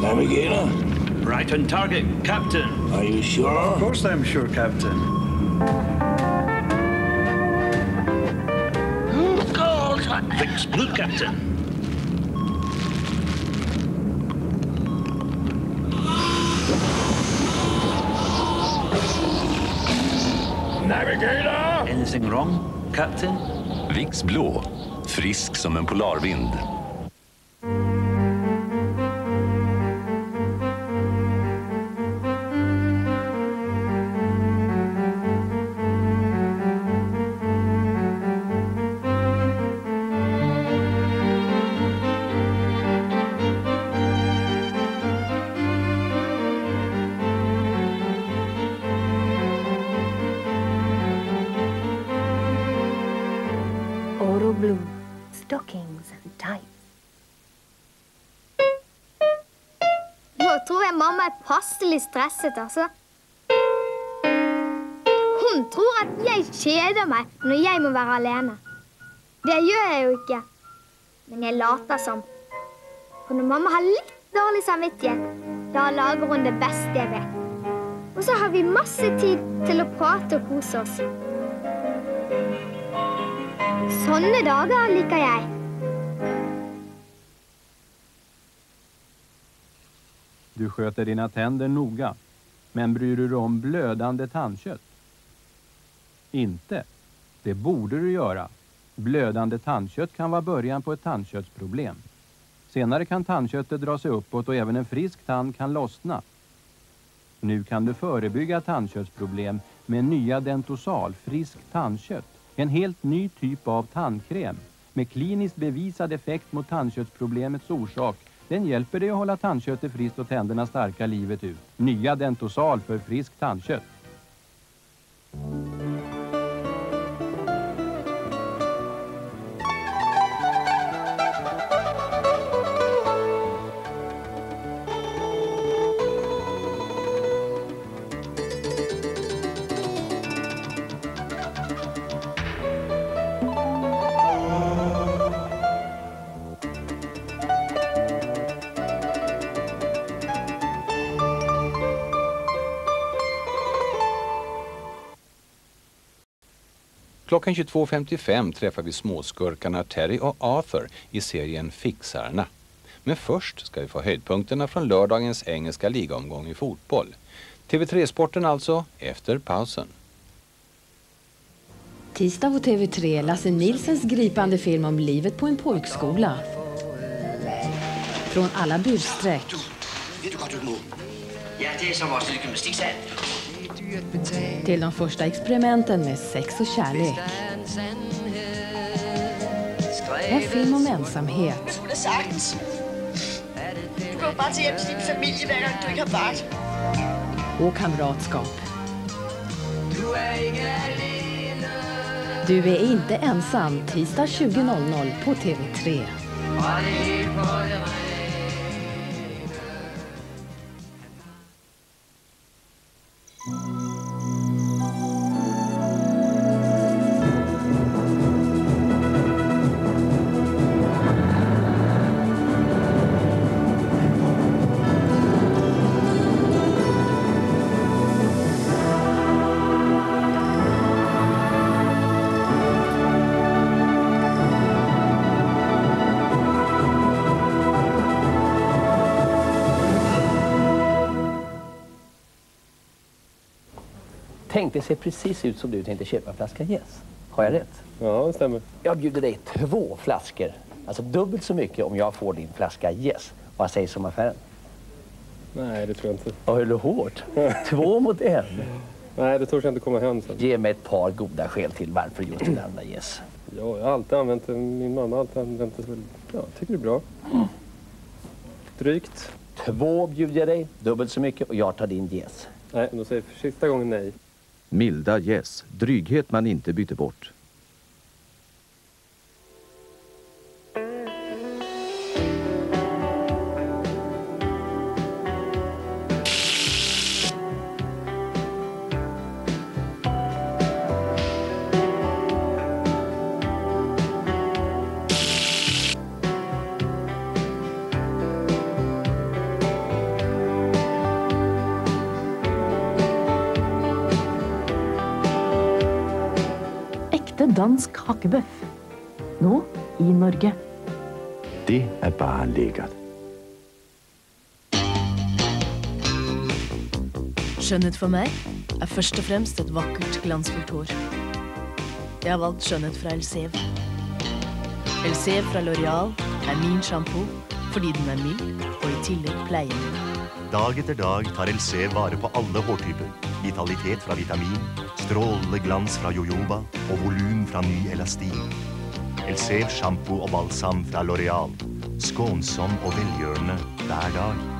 Navigator, Right on target, Captain. are you sure? Of course I'm sure, Captain. Fix blue, Captain. Navigator! Anything wrong, Captain? Vicks blå. Frisk som en polarvind. Blue, stockings and tights. Nå tror jeg mamma er passelig stresset, altså. Hun tror at jeg kjeder meg når jeg må være alene. Det gjør jeg jo ikke. Men jeg later som. For når mamma har litt dårlig samvittighet, da lager hun det beste jeg vet. Og så har vi masse tid til å prate og kose oss. Sånne dager liker jeg. Du sköter dina tänder noga. Men bryr du dig om blödande tandkött? Inte. Det borde du göra. Blödande tandkött kan vara början på ett tandköttsproblem. Senare kan tandköttet dra sig uppåt och även en frisk tand kan lossna. Nu kan du förebygga tandköttsproblem med nya Dentosal frisk tandkött. En helt ny typ av tandkräm med kliniskt bevisad effekt mot tandköttsproblemets orsak. Den hjälper dig att hålla tandköttet friskt och tänderna starka livet ut. Nya Dentosal för frisk tandkött. Klockan 22.55 träffar vi småskurkarna Terry och Arthur i serien Fixarna. Men först ska vi få höjdpunkterna från lördagens engelska ligaomgång i fotboll. TV3-sporten alltså, efter pausen. Tisdag på TV3 Lasse Nilsens gripande film om livet på en pojkskola. Från alla bursträck Ved du godt, du må? Ja, det er som vores lille gymnastiksal. Till de första experimenten med sex och kärlek. En film om ensamhet Du. Du går jo bare til hjem til din familie, hver gang du ikke har bagt. och kamratskap. Du är inte ensam tisdag 20.00 på TV3. Tänk, det ser precis ut som du tänkte köpa en flaska Yes. Har jag rätt? Ja, det stämmer. Jag bjuder dig två flaskor. Alltså dubbelt så mycket om jag får din flaska Yes. Vad sägs om affären? Nej, det tror jag inte. Höll du hårt? Två mot en. Nej, det törs jag inte komma hem sen. Ge mig ett par goda skäl till varför just du använder Yes. Ja, jag har alltid använt det. Min mamma har alltid använt väl- Ja, jag tycker det är bra. Drygt. Två bjuder jag dig, dubbelt så mycket och jag tar din Yes. Nej, då säger jag för sista gången nej. Milda Yes, dryghet man inte byter bort. Dansk hakkebøff. Nå i Norge. Det er bare lækkert. Skjønnhet for meg er først og fremst et vakkert, glansfullt hår. Jeg har valgt skjønnhet fra Elsev. Elsev fra L'Oreal er min sjampo fordi den er mild og i tillegg pleiende. Dag etter dag tar Elsev vare på alle hårtyper. Vitalitet fra vitamin, stråleglans glans fra jojoba og volum fra ny elastin. Elsev sjampo og balsam fra L'Oreal. Skånsom og velgjørende hver dag.